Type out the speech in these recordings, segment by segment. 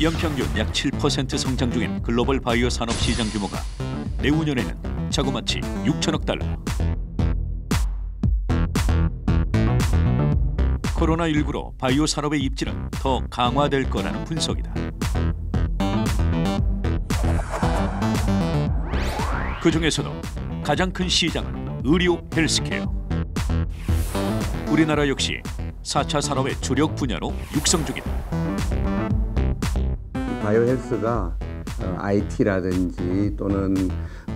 연평균 약 7% 성장 중인 글로벌 바이오 산업 시장 규모가 내후년에는 자그마치 6천억 달러. 코로나19로 바이오 산업의 입지는 더 강화될 거라는 분석이다. 그 중에서도 가장 큰 시장은 의료 헬스케어. 우리나라 역시 4차 산업의 주력 분야로 육성 중이다. 바이오 헬스가 어, IT라든지 또는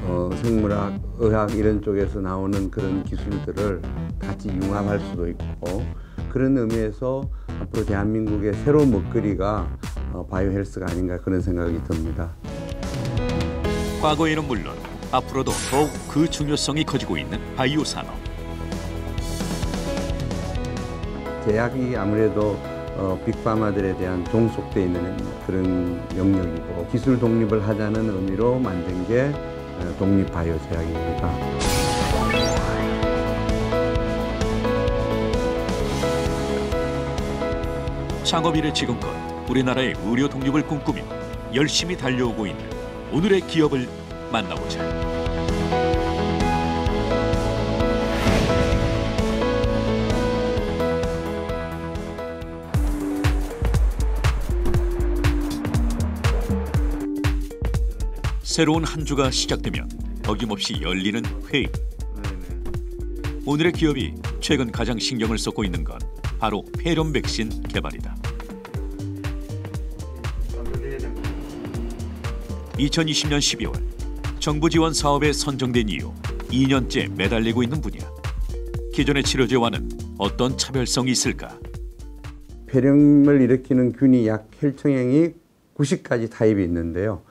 어, 생물학, 의학 이런 쪽에서 나오는 그런 기술들을 같이 융합할 수도 있고 그런 의미에서 앞으로 대한민국의 새로운 먹거리가 어, 바이오 헬스가 아닌가 그런 생각이 듭니다. 과거에는 물론 앞으로도 더욱 그 중요성이 커지고 있는 바이오 산업. 제약이 아무래도 어, 빅파마들에 대한 종속돼 있는 그런 영역이고 기술 독립을 하자는 의미로 만든 게 어, 독립 바이오 제약입니다. 창업 이래 지금껏 우리나라의 의료 독립을 꿈꾸며 열심히 달려오고 있는 오늘의 기업을 만나보자. 새로운 한 주가 시작되면 어김없이 열리는 회의. 오늘의 기업이 최근 가장 신경을 쏟고 있는 건 바로 폐렴 백신 개발이다. 2020년 12월 정부 지원 사업에 선정된 이후 2년째 매달리고 있는 분야. 기존의 치료제와는 어떤 차별성이 있을까? 폐렴을 일으키는 균이 약 혈청형이 90가지 타입이 있는데요.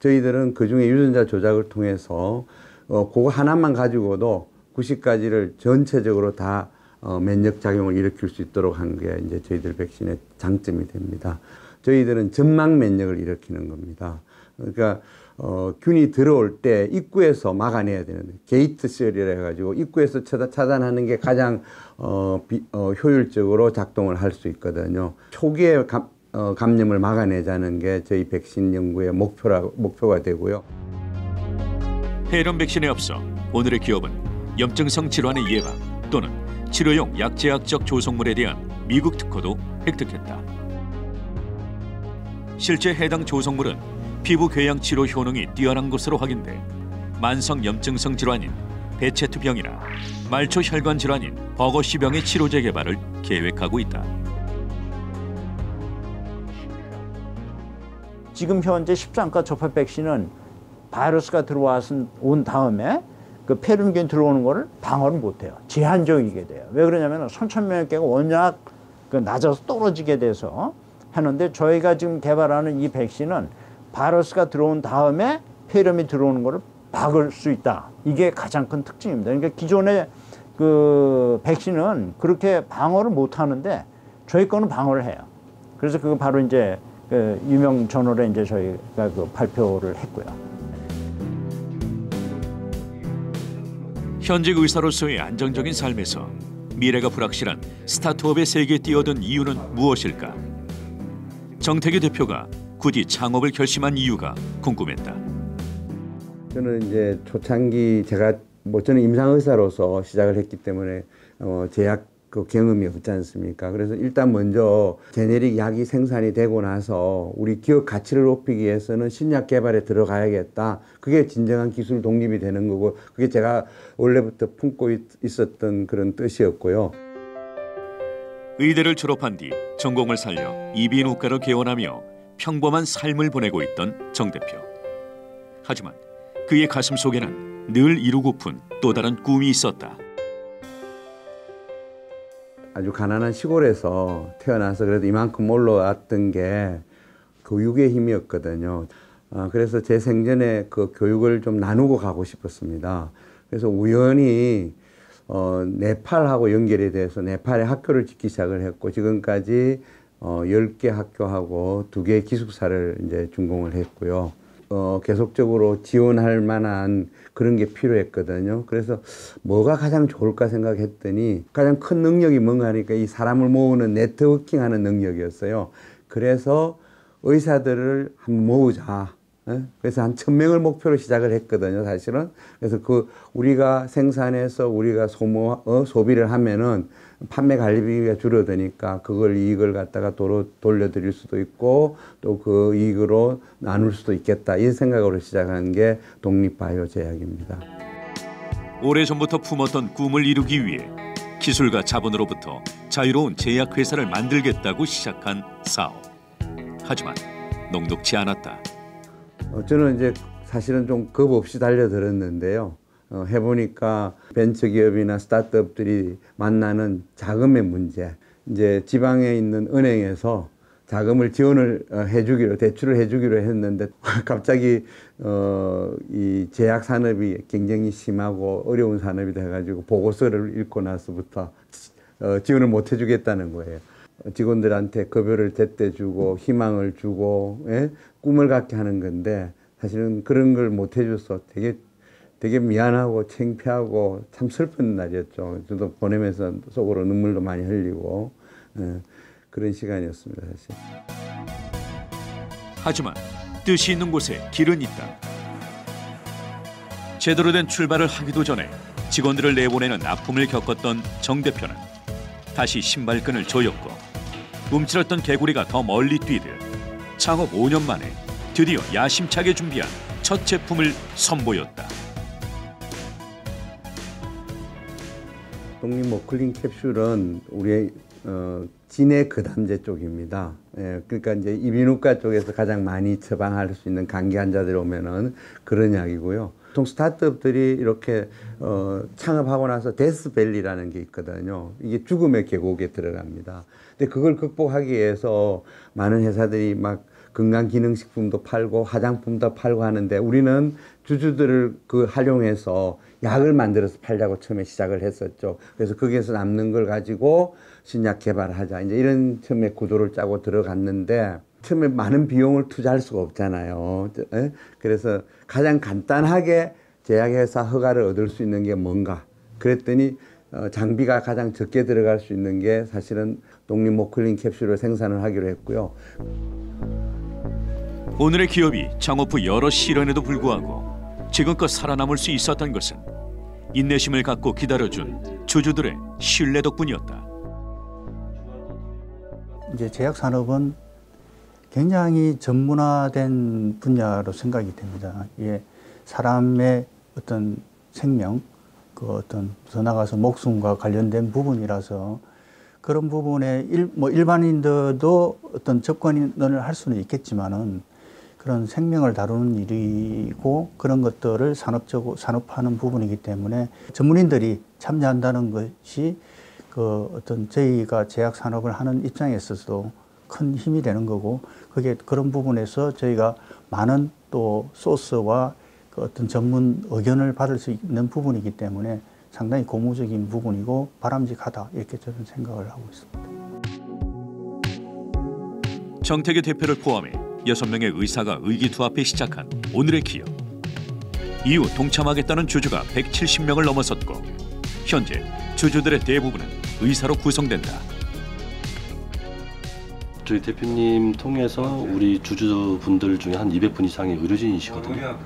저희들은 그 중에 유전자 조작을 통해서 어, 그거 하나만 가지고도 90가지를 전체적으로 다 어, 면역 작용을 일으킬 수 있도록 한 게 이제 저희들 백신의 장점이 됩니다. 저희들은 점막 면역을 일으키는 겁니다. 그러니까 어, 균이 들어올 때 입구에서 막아내야 되는데 gate cell이라 해가지고 입구에서 차단, 하는게 가장 어, 비, 어, 효율적으로 작동을 할 수 있거든요. 초기에 감, 어, 감염을 막아내자는 게 저희 백신 연구의 목표라, 목표가 되고요. 폐렴 백신에 앞서 오늘의 기업은 염증성 질환의 예방 또는 치료용 약제약적 조성물에 대한 미국 특허도 획득했다. 실제 해당 조성물은 피부 궤양 치료 효능이 뛰어난 것으로 확인돼 만성 염증성 질환인 배체투병이나 말초 혈관 질환인 버거시병의 치료제 개발을 계획하고 있다. 지금 현재 십상가 접합 백신은 바이러스가 들어와서 온 다음에 그 폐렴균 들어오는 거를 방어를 못해요. 제한적이게 돼요. 왜 그러냐면 선천면역계가 워낙 그 낮아서 떨어지게 돼서 하는데 저희가 지금 개발하는 이 백신은 바이러스가 들어온 다음에 폐렴이 들어오는 거를 막을 수 있다. 이게 가장 큰 특징입니다. 그러니까 기존의 그 백신은 그렇게 방어를 못 하는데 저희 거는 방어를 해요. 그래서 그거 바로 이제 그 유명 저널에 이제 저희가 그 발표를 했고요. 현직 의사로서의 안정적인 삶에서 미래가 불확실한 스타트업의 세계에 뛰어든 이유는 무엇일까? 정태기 대표가 굳이 창업을 결심한 이유가 궁금했다. 저는 이제 초창기 제가 뭐 저는 임상 의사로서 시작을 했기 때문에 어, 제약 그 경험이 없지 않습니까? 그래서 일단 먼저 제네릭 약이 생산이 되고 나서 우리 기업 가치를 높이기 위해서는 신약 개발에 들어가야겠다. 그게 진정한 기술 독립이 되는 거고 그게 제가 원래부터 품고 있었던 그런 뜻이었고요. 의대를 졸업한 뒤 전공을 살려 이비인후과를 개원하며 평범한 삶을 보내고 있던 정 대표. 하지만 그의 가슴 속에는 늘 이루고픈 또 다른 꿈이 있었다. 아주 가난한 시골에서 태어나서 그래도 이만큼 올라왔던 게 교육의 힘이었거든요. 아, 그래서 제 생전에 그 교육을 좀 나누고 가고 싶었습니다. 그래서 우연히 어, 네팔하고 연결이 돼서 네팔에 학교를 짓기 시작을 했고 지금까지 어, 10개 학교하고 2개 기숙사를 이제 준공을 했고요. 어, 계속적으로 지원할 만한 그런 게 필요했거든요. 그래서 뭐가 가장 좋을까 생각했더니 가장 큰 능력이 뭔가 하니까 이 사람을 모으는 네트워킹 하는 능력이었어요. 그래서 의사들을 한번 모으자. 예? 그래서 한 천명을 목표로 시작을 했거든요, 사실은. 그래서 그 우리가 생산해서 우리가 소모, 어, 소비를 하면은 판매 관리비가 줄어드니까 그걸 이익을 갖다가 도로 돌려드릴 수도 있고 또 그 이익으로 나눌 수도 있겠다. 이 생각으로 시작한 게 독립바이오 제약입니다. 오래전부터 품었던 꿈을 이루기 위해 기술과 자본으로부터 자유로운 제약회사를 만들겠다고 시작한 사업. 하지만 녹록지 않았다. 어, 저는 이제 사실은 좀 겁 없이 달려들었는데요. 어, 해보니까 벤처기업이나 스타트업들이 만나는 자금의 문제. 이제 지방에 있는 은행에서 자금을 지원을 어, 해주기로 대출을 해주기로 했는데 갑자기 어, 이 제약 산업이 굉장히 심하고 어려운 산업이 돼가지고 보고서를 읽고 나서부터 어, 지원을 못 해주겠다는 거예요. 직원들한테 급여를 제때 주고 희망을 주고 예? 꿈을 갖게 하는 건데 사실은 그런 걸 못 해줘서 되게 되게 미안하고 창피하고 참 슬픈 날이었죠. 저도 보내면서 속으로 눈물도 많이 흘리고 예, 그런 시간이었습니다, 사실. 하지만 뜻이 있는 곳에 길은 있다. 제대로 된 출발을 하기도 전에 직원들을 내보내는 아픔을 겪었던 정 대표는 다시 신발끈을 조였고 움츠렸던 개구리가 더 멀리 뛰듯 창업 5년 만에 드디어 야심차게 준비한 첫 제품을 선보였다. 독립 모클린 캡슐은 우리의 어, 진해 그담제 쪽입니다. 예, 그러니까 이제 이비인후과 쪽에서 가장 많이 처방할 수 있는 감기 환자들 오면은 그런 약이고요. 보통 스타트업들이 이렇게 어, 창업하고 나서 데스밸리라는 게 있거든요. 이게 죽음의 계곡에 들어갑니다. 근데 그걸 극복하기 위해서 많은 회사들이 막 건강기능식품도 팔고 화장품도 팔고 하는데 우리는 주주들을 그 활용해서 약을 만들어서 팔자고 처음에 시작을 했었죠. 그래서 거기에서 남는 걸 가지고 신약 개발하자. 이제 이런 처음에 구도를 짜고 들어갔는데 처음에 많은 비용을 투자할 수가 없잖아요. 에? 그래서 가장 간단하게 제약회사 허가를 얻을 수 있는 게 뭔가. 그랬더니 어, 장비가 가장 적게 들어갈 수 있는 게 사실은 독립 모클린 캡슐을 생산을 하기로 했고요. 오늘의 기업이 창업 후 여러 시련에도 불구하고 지금껏 살아남을 수 있었던 것은 인내심을 갖고 기다려준 주주들의 신뢰 덕분이었다. 이제 제약 산업은 굉장히 전문화된 분야로 생각이 됩니다. 이게 사람의 어떤 생명, 그 어떤 더 나가서 목숨과 관련된 부분이라서 그런 부분에 일, 뭐 일반인들도 어떤 접근을 할 수는 있겠지만은 그런 생명을 다루는 일이고 그런 것들을 산업적으로 산업화하는 부분이기 때문에 전문인들이 참여한다는 것이 그 어떤 저희가 제약 산업을 하는 입장에 있어서도 큰 힘이 되는 거고 그게 그런 부분에서 저희가 많은 또 소스와 그 어떤 전문 의견을 받을 수 있는 부분이기 때문에 상당히 고무적인 부분이고 바람직하다 이렇게 저는 생각을 하고 있습니다. 정태기 대표를 포함해 여섯 명의 의사가 의기투합해 시작한 오늘의 기업. 이후 동참하겠다는 주주가 170명을 넘어섰고 현재 주주들의 대부분은 의사로 구성된다. 저희 대표님 통해서 우리 주주분들 중에 한 200분 이상이 의료진이시거든요.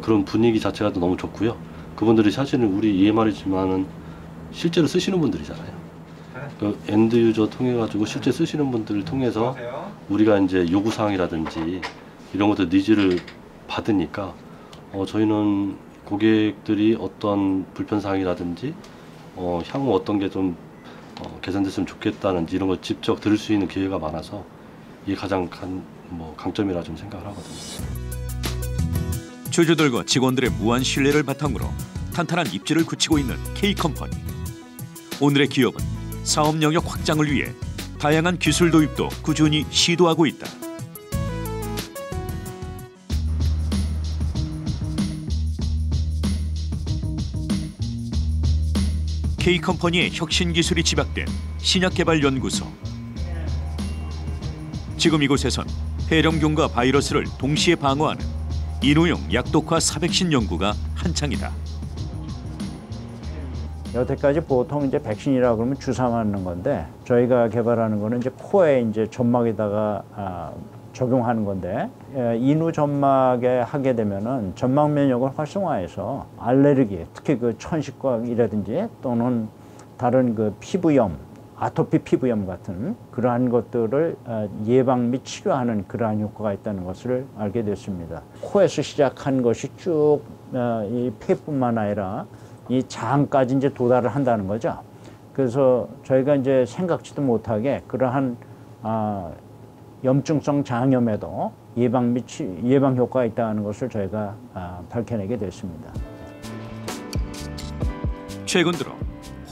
그런 분위기 자체가 너무 좋고요. 그분들이 사실은 우리 EMR이지만은 실제로 쓰시는 분들이잖아요. 그 end user 통해 가지고 실제 쓰시는 분들을 통해서 우리가 이제 요구 사항이라든지 이런 것들 needs를 받으니까 어 저희는 고객들이 어떤 불편 사항이라든지 어 향후 어떤 게좀 어, 개선됐으면 좋겠다는지 이런 걸 직접 들을 수 있는 기회가 많아서 이게 가장 간, 뭐 강점이라 좀 생각을 하거든요. 주주들과 직원들의 무한 신뢰를 바탕으로 탄탄한 입지를 굳히고 있는 K컴퍼니. 오늘의 기업은 사업 영역 확장을 위해 다양한 기술 도입도 꾸준히 시도하고 있다. K컴퍼니의 혁신 기술이 집약된 신약개발연구소. 지금 이곳에선 폐렴균과 바이러스를 동시에 방어하는 인후용 약독화 사백신 연구가 한창이다. 여태까지 보통 이제 백신이라 그러면 주사 맞는 건데 저희가 개발하는 거는 이제 코에 이제 점막에다가 아, 적용하는 건데 예, 인후 점막에 하게 되면은 점막 면역을 활성화해서 알레르기, 특히 그 천식과이라든지 또는 다른 그 피부염, 아토피 피부염 같은 그러한 것들을 아, 예방 및 치료하는 그러한 효과가 있다는 것을 알게 됐습니다. 코에서 시작한 것이 쭉 아, 이 폐뿐만 아니라 이 장까지 이제 도달을 한다는 거죠. 그래서 저희가 이제 생각지도 못하게 그러한 아, 염증성 장염에도 예방 및 치- 예방 효과가 있다는 것을 저희가 아, 밝혀내게 됐습니다. 최근 들어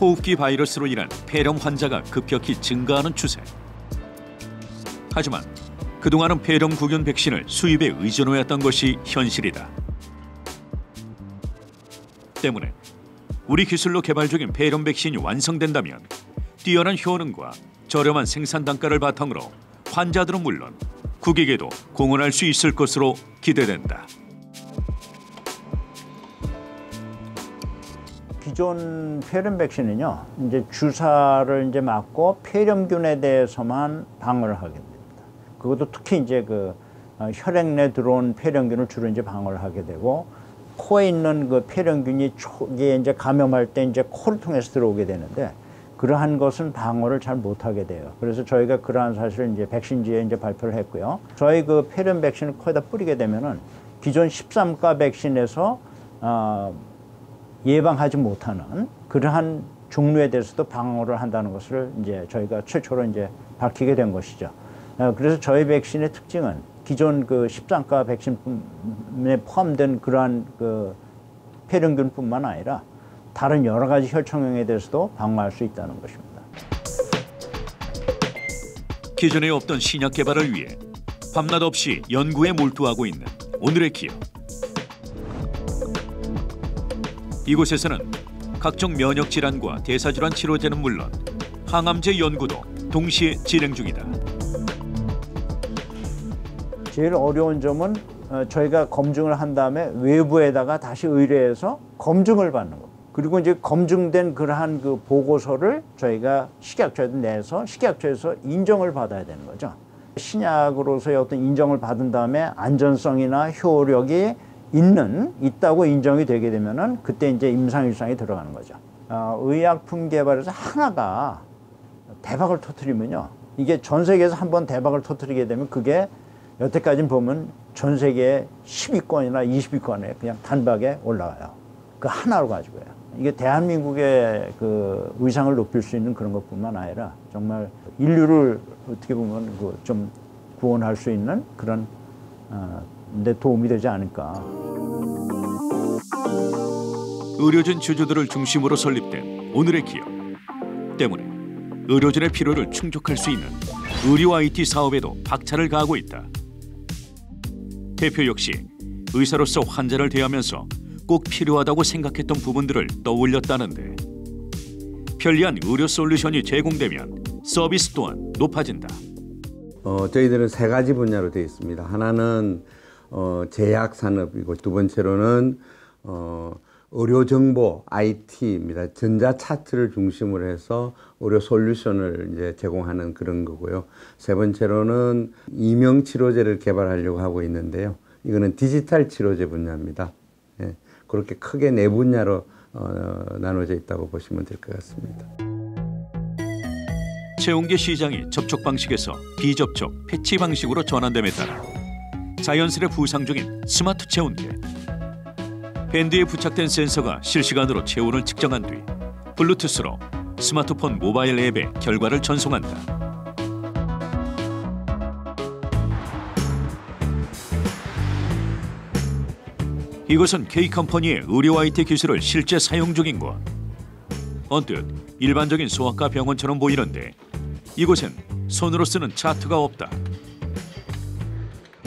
호흡기 바이러스로 인한 폐렴 환자가 급격히 증가하는 추세. 하지만 그동안은 폐렴 구균 백신을 수입에 의존해왔던 것이 현실이다. 때문에 우리 기술로 개발 중인 폐렴 백신이 완성된다면 뛰어난 효능과 저렴한 생산 단가를 바탕으로 환자들은 물론 국익에도 공헌할 수 있을 것으로 기대된다. 기존 폐렴 백신은요, 이제 주사를 이제 맞고 폐렴균에 대해서만 방어를 하게 됩니다. 그것도 특히 이제 그 어, 혈액 내 들어온 폐렴균을 주로 이제 방어를 하게 되고 코에 있는 그 폐렴균이 초기에 이제 감염할 때 이제 코를 통해서 들어오게 되는데 그러한 것은 방어를 잘 못하게 돼요. 그래서 저희가 그러한 사실을 이제 백신지에 이제 발표를 했고요. 저희 그 폐렴 백신을 코에다 뿌리게 되면은 기존 13가 백신에서 아, 예방하지 못하는 그러한 종류에 대해서도 방어를 한다는 것을 이제 저희가 최초로 이제 밝히게 된 것이죠. 어, 그래서 저희 백신의 특징은 기존 그 13가 백신에 포함된 그러한 그 폐렴균뿐만 아니라 다른 여러 가지 혈청형에 대해서도 방어할 수 있다는 것입니다. 기존에 없던 신약 개발을 위해 밤낮 없이 연구에 몰두하고 있는 오늘의 기업. 이곳에서는 각종 면역 질환과 대사 질환 치료제는 물론 항암제 연구도 동시에 진행 중이다. 제일 어려운 점은 어, 저희가 검증을 한 다음에 외부에다가 다시 의뢰해서 검증을 받는 거. 그리고 이제 검증된 그러한 그 보고서를 저희가 식약처에 내서 식약처에서 인정을 받아야 되는 거죠. 신약으로서의 어떤 인정을 받은 다음에 안전성이나 효력이 있는 있다고 인정이 되게 되면은 그때 이제 임상일상에 들어가는 거죠. 어, 의약품 개발에서 하나가 대박을 터트리면요. 이게 전 세계에서 한 번 대박을 터트리게 되면 그게 여태까지 보면 전 세계 10위권이나 20위권에 그냥 단박에 올라가요. 그 하나로 가지고요. 이게 대한민국의 그 의상을 높일 수 있는 그런 것뿐만 아니라 정말 인류를 어떻게 보면 그 좀 구원할 수 있는 그런 어, 데 도움이 되지 않을까. 의료진 주주들을 중심으로 설립된 오늘의 기업. 때문에 의료진의 필요를 충족할 수 있는 의료 IT 사업에도 박차를 가하고 있다. 대표 역시 의사로서 환자를 대하면서 꼭 필요하다고 생각했던 부분들을 떠올렸다는데 편리한 의료 솔루션이 제공되면 서비스 또한 높아진다. 어, 저희들은 세 가지 분야로 되어 있습니다. 하나는 어, 제약 산업이고 두 번째로는 어, 의료 정보 IT입니다. 전자 차트를 중심으로 해서 의료 솔루션을 이제 제공하는 그런 거고요. 세 번째로는 이명 치료제를 개발하려고 하고 있는데요. 이거는 디지털 치료제 분야입니다. 예, 그렇게 크게 네 분야로 어, 나눠져 있다고 보시면 될 것 같습니다. 체온계 시장이 접촉 방식에서 비접촉, 패치 방식으로 전환됨에 따라 자연스레 부상 중인 스마트 체온계. 밴드에 부착된 센서가 실시간으로 체온을 측정한 뒤 블루투스로 스마트폰 모바일 앱에 결과를 전송한다. 이것은 K컴퍼니의 의료 IT 기술을 실제 사용 중인 곳. 언뜻 일반적인 소아과 병원처럼 보이는데 이곳엔 손으로 쓰는 차트가 없다.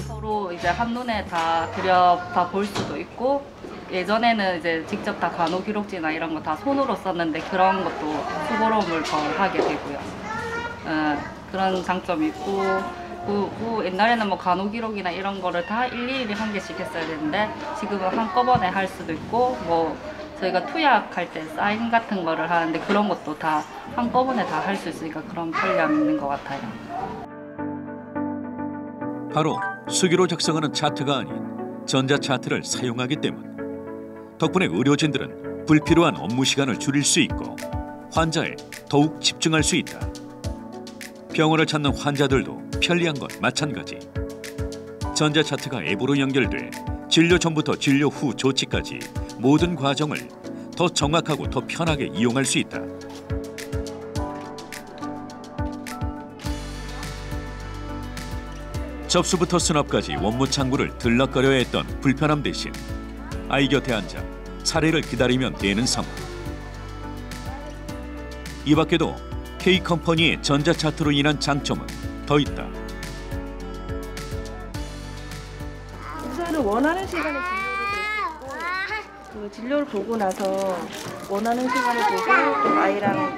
서로 이제 한눈에 다 그려 다볼 수도 있고 예전에는 이제 직접 다 간호 기록지나 이런 거 다 손으로 썼는데 그런 것도 수고로움을 덜 하게 되고요. 어, 그런 장점이 있고 그, 그 옛날에는 뭐 간호 기록이나 이런 거를 다 일일이 한 개씩 했어야 되는데 지금은 한꺼번에 할 수도 있고 뭐 저희가 투약할 때 사인 같은 거를 하는데 그런 것도 다 한꺼번에 다 할 수 있으니까 그런 편리함이 있는 것 같아요. 바로 수기로 작성하는 차트가 아닌 전자 차트를 사용하기 때문. 덕분에 의료진들은 불필요한 업무 시간을 줄일 수 있고 환자에 더욱 집중할 수 있다. 병원을 찾는 환자들도 편리한 건 마찬가지. 전자 차트가 앱으로 연결돼 진료 전부터 진료 후 조치까지 모든 과정을 더 정확하고 더 편하게 이용할 수 있다. 접수부터 수납까지 원무 창구를 들락거려야 했던 불편함 대신 아이 곁에 앉아 사례를 기다리면 되는 상황. 이 밖에도 K 컴퍼니의 전자 차트로 인한 장점은 더 있다. 우선은 원하는 시간에 진료를 그 진료를 보고 나서 원하는 시간에 보고 또 아이랑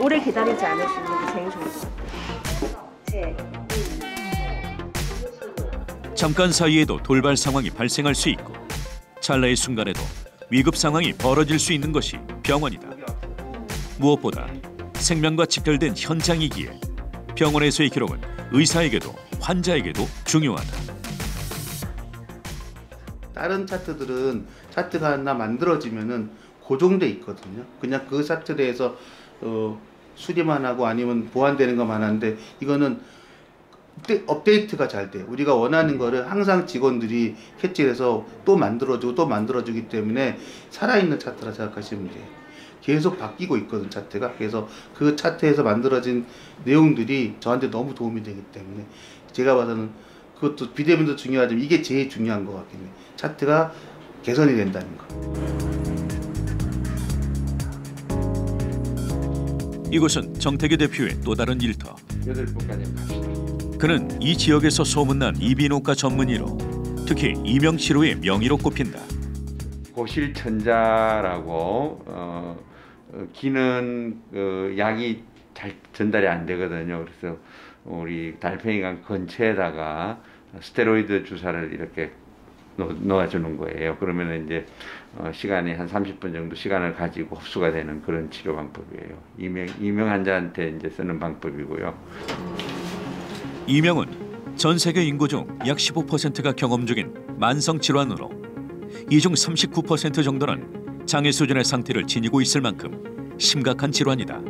오래 기다리지 않을 수 있는 게 제일 좋은 것 같아요. 제 잠깐 사이에도 돌발 상황이 발생할 수 있고 찰나의 순간에도 위급 상황이 벌어질 수 있는 것이 병원이다. 무엇보다 생명과 직결된 현장이기에 병원에서의 기록은 의사에게도 환자에게도 중요하다. 다른 차트들은 차트가 하나 만들어지면은 고정돼 있거든요. 그냥 그 차트에서 어, 수리만 하고 아니면 보완되는 것만 하는데 이거는 업데- 업데이트가 잘 돼. 우리가 원하는 거를 항상 직원들이 캐치해서 또 만들어주고 또 만들어주기 때문에 살아있는 차트라 생각하시면 돼요. 계속 바뀌고 있거든 차트가. 그래서 그 차트에서 만들어진 내용들이 저한테 너무 도움이 되기 때문에 제가 봐서는 그것도 비대면도 중요하지만 이게 제일 중요한 것 같긴 해. 차트가 개선이 된다는 거. 이곳은 정태기 대표의 또 다른 일터. 그는 이 지역에서 소문난 이비인후과 전문의로 특히 이명치료의 명의로 꼽힌다. 고실천자라고 어, 어, 기는 그 약이 잘 전달이 안 되거든요. 그래서 우리 달팽이관 근처에다가 스테로이드 주사를 이렇게 놓- 놓아주는 거예요. 그러면 이제 어, 시간이 한 30분 정도 시간을 가지고 흡수가 되는 그런 치료 방법이에요. 이명 이명 환자한테 이제 쓰는 방법이고요. 이명은 전 세계 인구 중 약 15%가 경험 중인 만성 질환으로 이 중 39% 정도는 장애 수준의 상태를 지니고 있을 만큼 심각한 질환이다.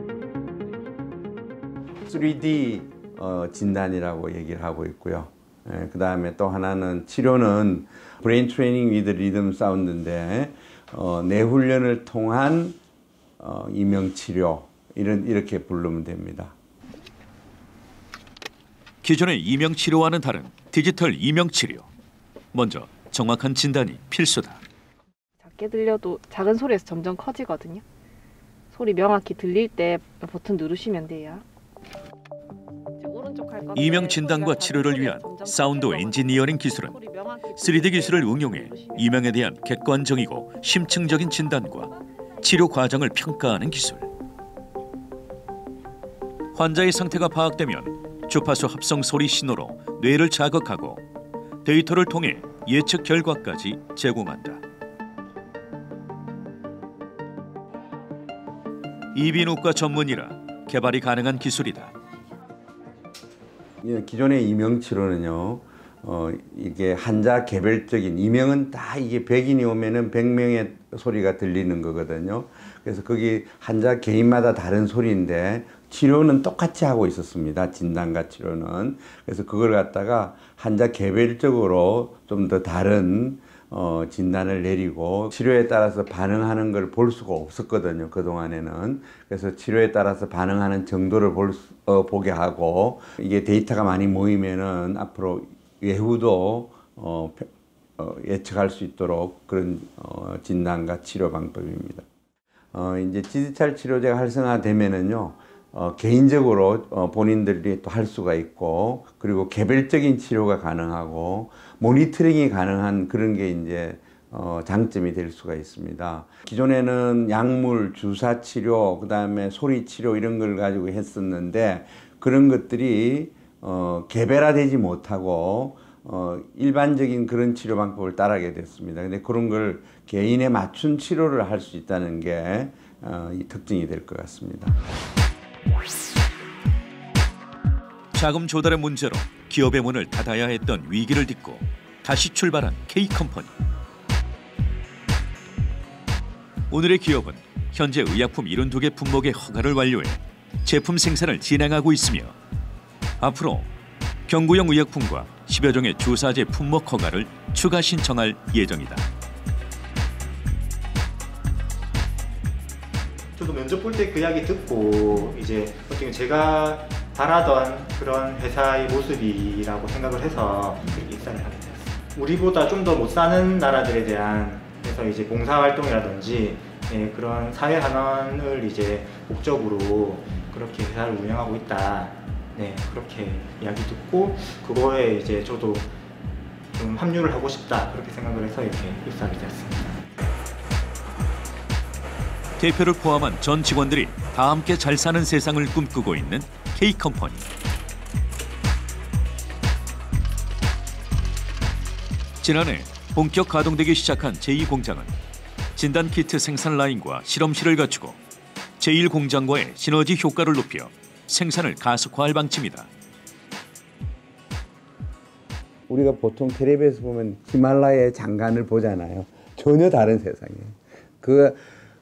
3D 어, 진단이라고 얘기를 하고 있고요. 그 다음에 또 하나는 치료는 brain training with rhythm sound인데 어, 뇌 훈련을 통한 어, 이명 치료 이런 이렇게 부르면 됩니다. 기존의 이명 치료와는 다른 디지털 이명 치료. 먼저 정확한 진단이 필수다. 작게 들려도 작은 소리에서 점점 커지거든요. 소리 명확히 들릴 때 버튼 누르시면 돼요. 이명 진단과 치료를 위한 사운드. 엔지니어링 기술은 소리 명확히 3D 기술을 응용해 이명에 대한 객관적이고 심층적인 진단과 치료 과정을 평가하는 기술. 환자의 상태가 파악되면 주파수 합성 소리 신호로 뇌를 자극하고 데이터를 통해 예측 결과까지 제공한다. 이비인후과 전문이라 개발이 가능한 기술이다. 예, 기존의 이명 치료는요. 어, 이게 환자 개별적인 이명은 다 이게 100인이 오면은 100명의 소리가 들리는 거거든요. 그래서 거기 환자 개인마다 다른 소리인데 치료는 똑같이 하고 있었습니다. 진단과 치료는. 그래서 그걸 갖다가 환자 개별적으로 좀 더 다른 어, 진단을 내리고 치료에 따라서 반응하는 걸 볼 수가 없었거든요. 그동안에는. 그래서 치료에 따라서 반응하는 정도를 볼 수, 어, 보게 하고 이게 데이터가 많이 모이면은 앞으로 외후도 어, 펴- 어, 예측할 수 있도록 그런 어, 진단과 치료 방법입니다. 어, 이제 디지털 치료제가 활성화되면은요, 어, 개인적으로 어, 본인들이 또 할 수가 있고, 그리고 개별적인 치료가 가능하고, 모니터링이 가능한 그런 게 이제 어, 장점이 될 수가 있습니다. 기존에는 약물, 주사 치료, 그 다음에 소리 치료 이런 걸 가지고 했었는데, 그런 것들이 어, 개별화되지 못하고 어, 일반적인 그런 치료 방법을 따르게 됐습니다. 근데 그런 걸 개인에 맞춘 치료를 할 수 있다는 게 어, 이 특징이 될 것 같습니다. 자금 조달의 문제로 기업의 문을 닫아야 했던 위기를 딛고 다시 출발한 K컴퍼니. 오늘의 기업은 현재 의약품 72개 품목의 허가를 완료해 제품 생산을 진행하고 있으며 앞으로 경구용 의약품과 10여 종의 주사제 품목 허가를 추가 신청할 예정이다. 저도 면접 볼 때 그 이야기 듣고 이제 어떻게 제가 바라던 그런 회사의 모습이라고 생각을 해서 이렇게 입사를 하게 되었어요. 우리보다 좀 더 못 사는 나라들에 대한 그래서 이제 봉사활동이라든지 예, 그런 사회 환원을 이제 목적으로 그렇게 회사를 운영하고 있다. 네, 그렇게 이야기 듣고 그거에 이제 저도 좀 합류를 하고 싶다 그렇게 생각을 해서 이렇게 입사하게 되었습니다. 대표를 포함한 전 직원들이 다 함께 잘 사는 세상을 꿈꾸고 있는 K컴퍼니. 지난해 본격 가동되기 시작한 제2공장은 진단 키트 생산 라인과 실험실을 갖추고 제1공장과의 시너지 효과를 높여 생산을 가속화할 방침이다. 우리가 보통 텔레비에서 보면 히말라야의 장관을 보잖아요. 전혀 다른 세상이에요. 그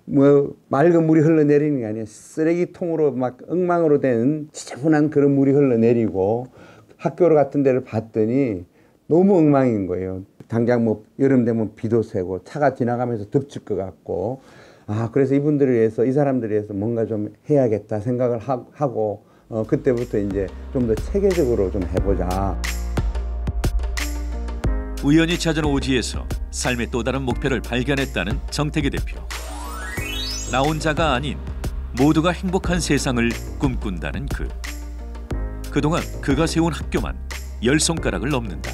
뭐 맑은 물이 흘러내리는 게 아니라 쓰레기통으로 막 엉망으로 된 지저분한 그런 물이 흘러내리고 학교 같은 데를 봤더니 너무 엉망인 거예요. 당장 뭐 여름 되면 비도 새고 차가 지나가면서 덮칠 것 같고 아 그래서 이분들을 위해서 이 사람들을 위해서 뭔가 좀 해야겠다 생각을 하, 고 어, 그때부터 이제 좀 더 체계적으로 좀 해보자. 우연히 찾은 오지에서 삶의 또 다른 목표를 발견했다는 정태기 대표. 나 혼자가 아닌 모두가 행복한 세상을 꿈꾼다는 그. 그동안 그가 세운 학교만 열 손가락을 넘는다.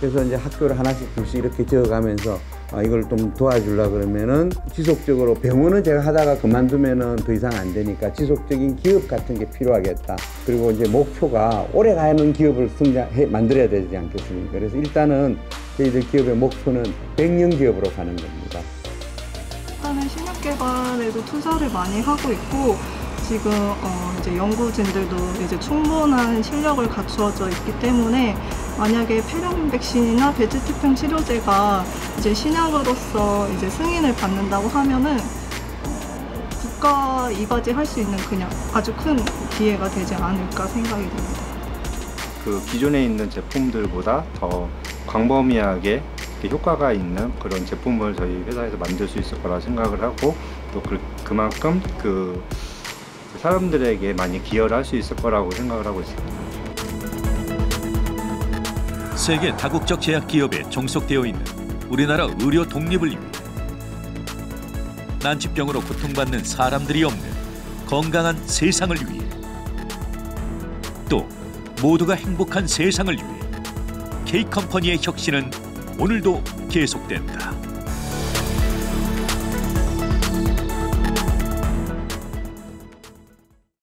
그래서 이제 학교를 하나씩 둘씩 이렇게 지어가면서 아, 이걸 좀 도와주려 그러면은 지속적으로 병원은 제가 하다가 그만두면은 더 이상 안 되니까 지속적인 기업 같은 게 필요하겠다. 그리고 이제 목표가 오래 가는 기업을 성장해 만들어야 되지 않겠습니까? 그래서 일단은 저희들 기업의 목표는 100년 기업으로 가는 겁니다. 개발에도 투자를 많이 하고 있고 지금 어 이제 연구진들도 이제 충분한 실력을 갖추어져 있기 때문에 만약에 폐렴 백신이나 베지트병 치료제가 이제 신약으로서 이제 승인을 받는다고 하면은 국가 이바지 할 수 있는 그냥 아주 큰 기회가 되지 않을까 생각이 듭니다. 그 기존에 있는 제품들보다 더 광범위하게 효과가 있는 그런 제품을 저희 회사에서 만들 수 있을 거라 생각을 하고 또 그, 그만큼 그 사람들에게 많이 기여를 할 수 있을 거라고 생각을 하고 있습니다. 세계 다국적 제약 기업에 종속되어 있는 우리나라 의료 독립을 위해 난치병으로 고통받는 사람들이 없는 건강한 세상을 위해 또 모두가 행복한 세상을 위해 K컴퍼니의 혁신은 오늘도 계속된다.